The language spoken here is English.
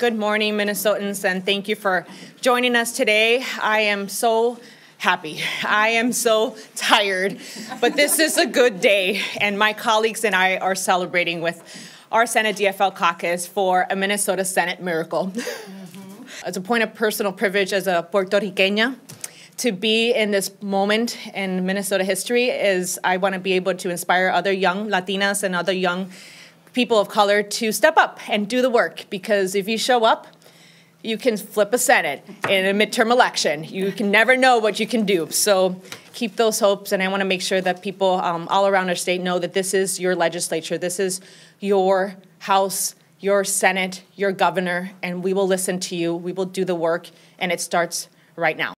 Good morning, Minnesotans, and thank you for joining us today. I am so happy. I am so tired, but this is a good day, and my colleagues and I are celebrating with our Senate DFL caucus for a Minnesota Senate miracle. Mm-hmm. As a point of personal privilege as a Puerto Riqueña, to be in this moment in Minnesota history is I want to be able to inspire other young Latinas and other young people of color to step up and do the work because if you show up, you can flip a Senate in a midterm election. You can never know what you can do. So keep those hopes, and I want to make sure that people um, all around our state know that this is your legislature, this is your House, your Senate, your governor, and we will listen to you. We will do the work, and it starts right now.